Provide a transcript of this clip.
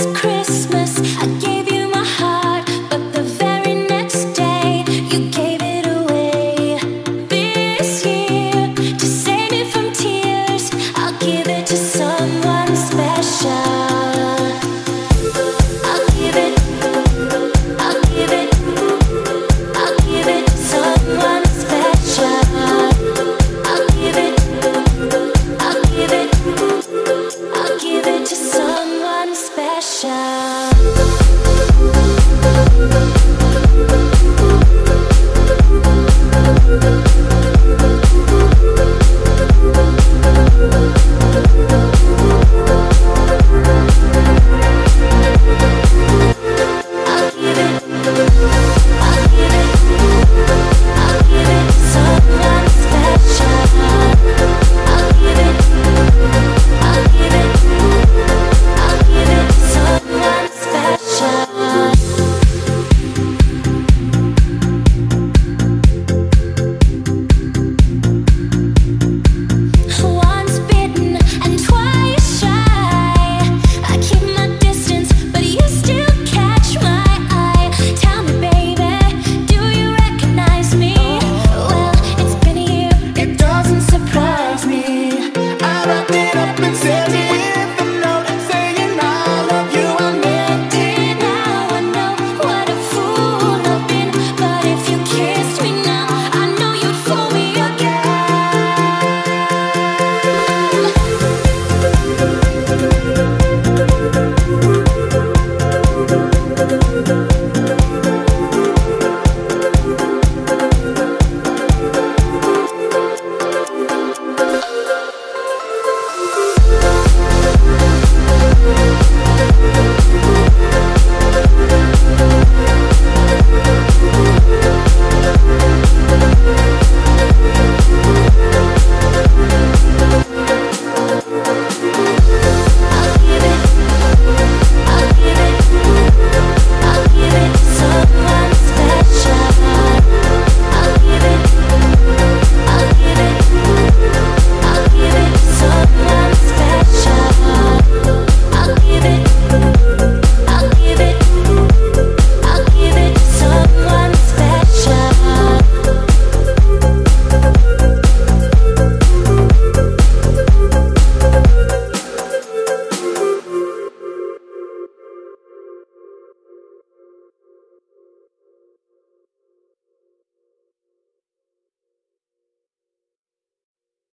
It's crazy. shine.